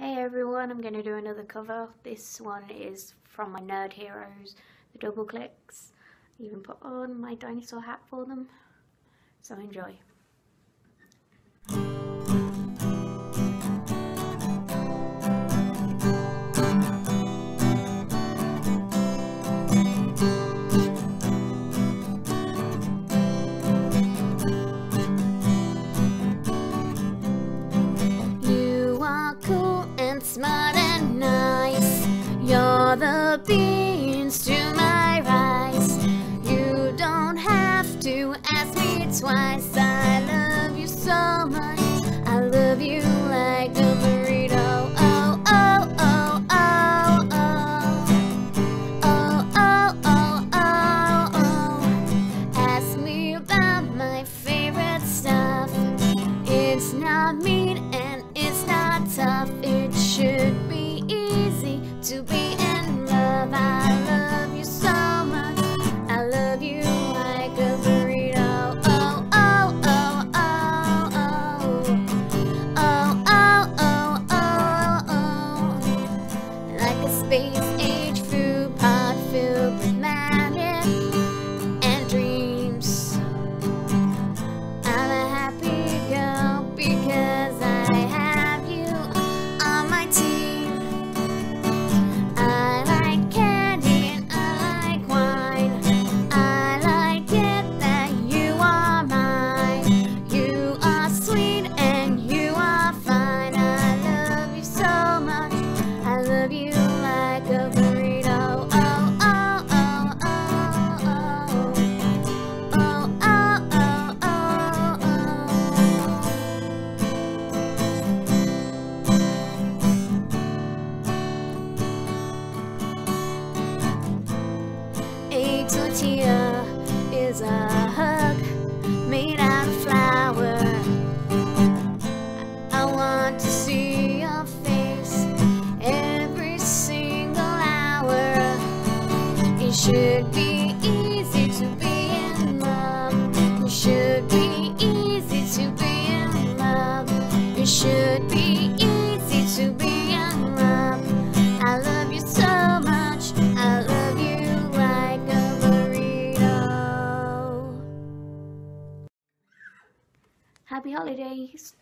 Hey everyone, I'm going to do another cover. This one is from my Nerd Heroes, the Doubleclicks. I even put on my dinosaur hat for them. So enjoy. beans to my rice. You don't have to ask me twice. I love you so much. Face. tear is a hug made out of flowers. I want to see your face every single hour. It should be. Happy holidays!